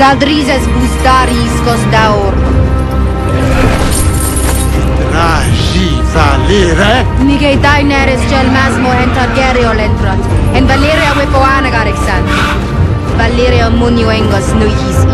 Zadrizes bustaris costaur. Dragi zalire? Nikei taineres cel masmo entagerio lentrat, en Valeria wepoana exant. Valeria munio engos nuiis